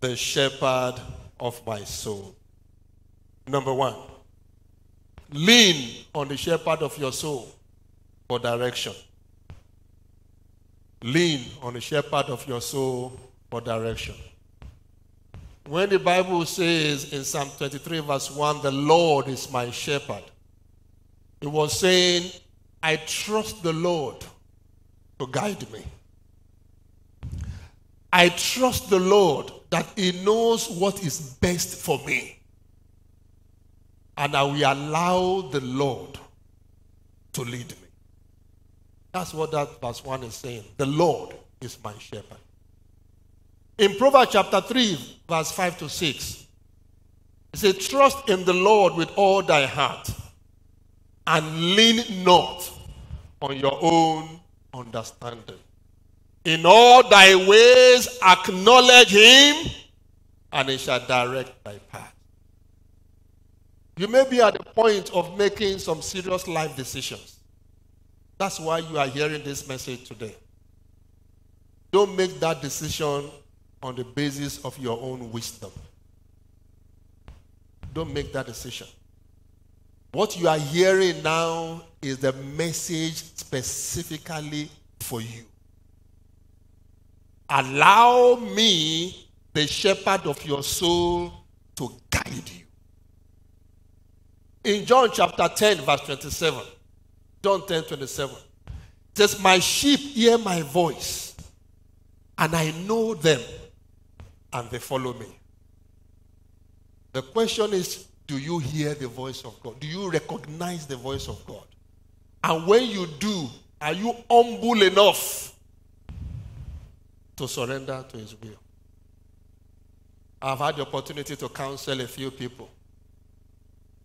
the shepherd of my soul. Number one, lean on the shepherd of your soul for direction. Lean on the shepherd of your soul for direction. When the Bible says in Psalm 23, verse 1, the Lord is my shepherd, it was saying, I trust the Lord to guide me. I trust the Lord that He knows what is best for me. And I will allow the Lord to lead me. That's what that verse 1 is saying. The Lord is my shepherd. In Proverbs chapter 3, verse 5 to 6, it says, Trust in the Lord with all thy heart and lean not on your own understanding. In all thy ways acknowledge him, and he shall direct thy path. You may be at the point of making some serious life decisions. That's why you are hearing this message today. Don't make that decision on the basis of your own wisdom. Don't make that decision. What you are hearing now is the message specifically for you. Allow me, the shepherd of your soul, to guide you. In John chapter 10, verse 27, John 10, 27, it says, My sheep hear my voice, and I know them, and they follow me. The question is, do you hear the voice of God? Do you recognize the voice of God? And when you do, are you humble enough to surrender to His will? I've had the opportunity to counsel a few people,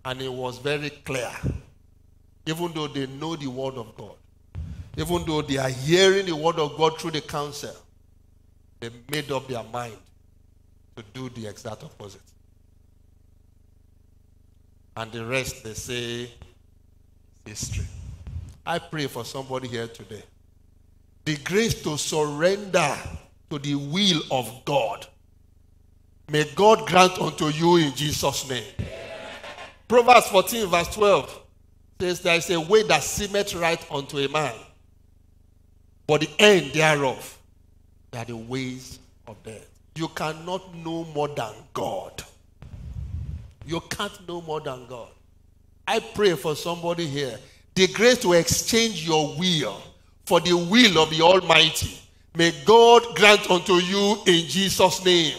and it was very clear. Even though they know the Word of God, even though they are hearing the Word of God through the counsel, they made up their mind to do the exact opposite. And the rest, they say, history. I pray for somebody here today. The grace to surrender to the will of God. May God grant unto you in Jesus' name. Proverbs 14, verse 12 says, There is a way that seemeth right unto a man, but the end thereof are the ways of death. You cannot know more than God. You can't know more than God. I pray for somebody here the grace to exchange your will for the will of the Almighty. May God grant unto you in Jesus' name.